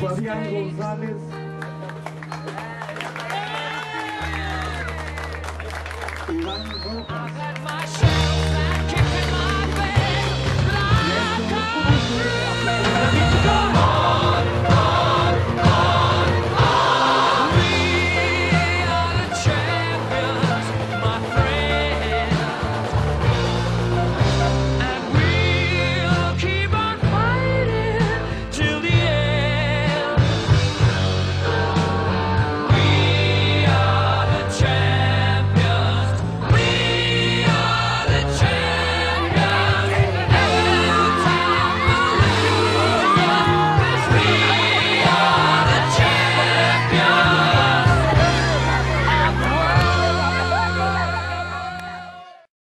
Fabián González,